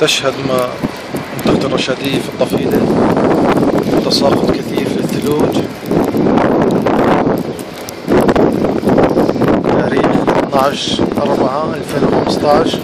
تشهد منطقة الرشادية في الطفيلة. تساقط كثيف للثلوج تاريخ 12 4 2015